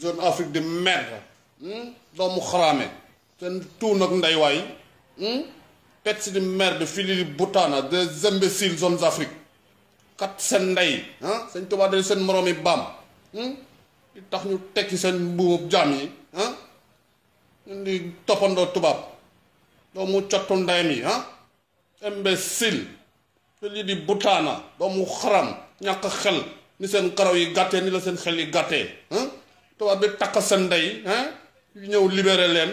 zone Afrique de merde hmm? doomu xaraame seen tuun ak ndey waay hmm? pets de merde fili butaana des imbéciles zones Afrique kat seen ndey ah seen tubaab dañ seen moroom yi baam hmm? di tax ñu tekki seen mbuumub jaam yi ah ñu di toppandoo tubaab doomu cottu ndeyam yi ah imbécile te lii di butaana doomu xaram ñàkk xel ni seen karaw yi gàttee ni la seen xel yi gàttee tubaab bi takk seen ndey ñëw libéré leen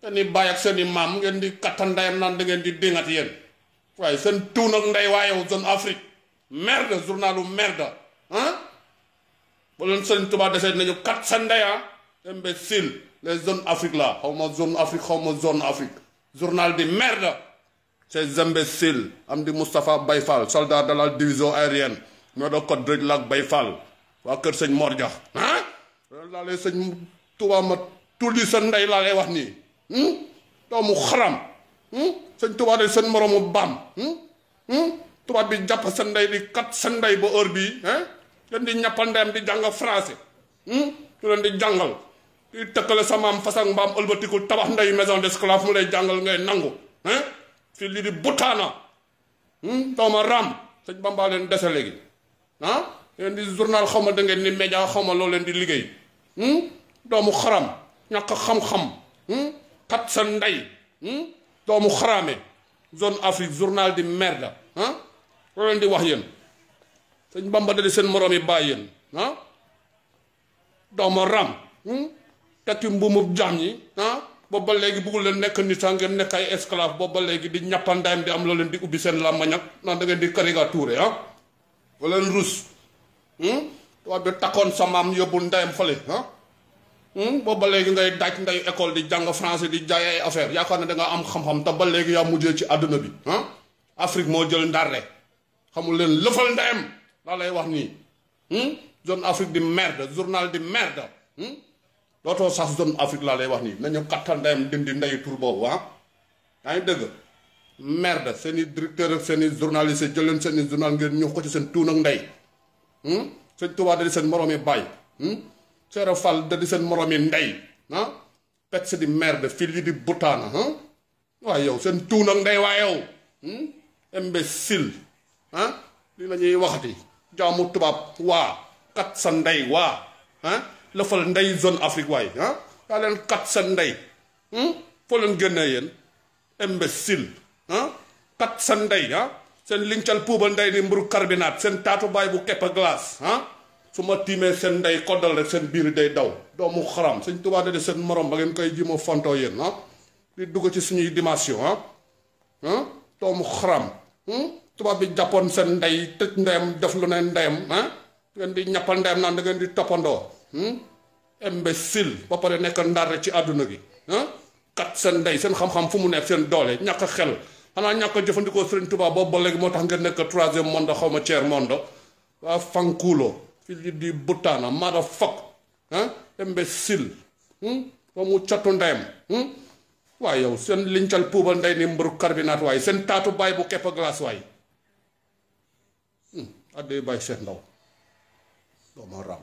te ni bàyyi ak seen i maam ngeen di kattan ndeyam naan da ngeen di déngat yéen waaye seen tuw nag ndey waa yow zone Afrique merde journalu merde ah ba leen seen tubaab desee nañu kat seen ndey ah imbécile les zones Afrique là xaw ma zone Afrique xaw ma zone Afrique journal de merde ces imbéciles Amdi Moustapha Baye Fall soldat de la division aérienne ñoo doon code rek laak Baye Fall waa kër sëñ Mor Dia ah loolu laa lay sëñ Touba ma tulli sa ndey laa lay wax nii hmm? doomu xaram hmm? sëñ Touba de seen moroomu baam hmm? tubaab bi jàpp sa ndey di kat sa ndey ba heure bii ah leen di ñàppal ndeyam di jàng français hmm? ñu leen di jàngal di tëkkale sa maam fas ak mbaam ëlbatiku tabax nday maison d'esclave mu lay jàngal ngay nangu hein fii lii di butaana hmm? dooma raam sëñ Bamba leen dese léegi ah leen di journal xaw ma da ngeen ni média xaw ma loo leen di liggéey hmm? doomu xaram ñàkk xam-xam kat sa ndey doomu xaraame zone Afrique journal di merde ah loo leen di wax yéen sëñ Bamba da di seen moroom yi bàyyi yéen ah dooma ram hmm? tekki mbuumub jaam yi ah booba léegi bëggul leen nekk nit sax ngeen nekk ay esclave booba léegi di ñappandaayam di am loo leen di ubbi seen làmmañ ak naan da ngeen di caricature ah bu leen rus hmm? tubaab bi takkoon sa maam yóbbu ndeyam fële ah hmm? boobu ba léegi ngay daaj nday école di jàng français di jaay ay affaire yaakaar ne da nga am xam-xam te ba léegi yaa mujjee ci àdduna bi ah Afrique moo jël ndarre xamul leen lëfal ndeyam laa lay wax nii hmm? zone Afrique di merde journal di merde dootoo sax zone Afrique laa lay wax nii nañu kattan ndeyam dindi ndeyu tur boobu ah yaa ngi dëgg merde seen i directeur ak seen i journaliste jël leen seen i journal ngeen ñëw ko ci seen tuun ak ndey hmm? sëñ Tuubaa da di seen moroomi baay hmm? Seera Fall da di seen moroomi ndey ah pet di merde fil yi di butaana ah waaw yow seen tuun ak ndey waa yow hmm? imbécile ah li la ñuy waxati jaamu tubaab waa kat sa ndey waa ah lafal ndey zone Afrique waay ah yaa leen kat sa ndey hmm? foo leen génnee yéen imbécile ah kat sa ndey ah seen lincal puubal ndey ni mburu carbonate seen taatu baay bu kepp glace ah su ma tiimee seen ndey koddal rek seen biir day daw doomu xaram sëñ Tuubaa de seen morom ba ngeen koy jima fontoo yéen ah di dugg ci suñuy dimension ah ah doomu xaram hmm? tubaab bi jàppoon seen ndey tëj ndeyam def lu ne ndeyam ah ngeen di ñappal ndeyam naan da ngeen di toppandoo hmm? imbécile ba pare nekk ndar ci àdduna gi ah kat seen ndey seen xam-xam fu mu nekk seen doole ñàkk xel xanaa ñàkk a jëfandikoo Serigne Touba boobu ba léegi moo tax ngeen nekk troisième monde xaw ma tiers monde waa fankuulo fi di buttaana maada fokk ah imbécile hmm? ba mu catu ndeyam hmm? waaye yow seen lincal puubal ndey ni mbëru carbinat waaye seen taatu baay bu kepp glace waay hmm? adday baay seet ndaw doomu raam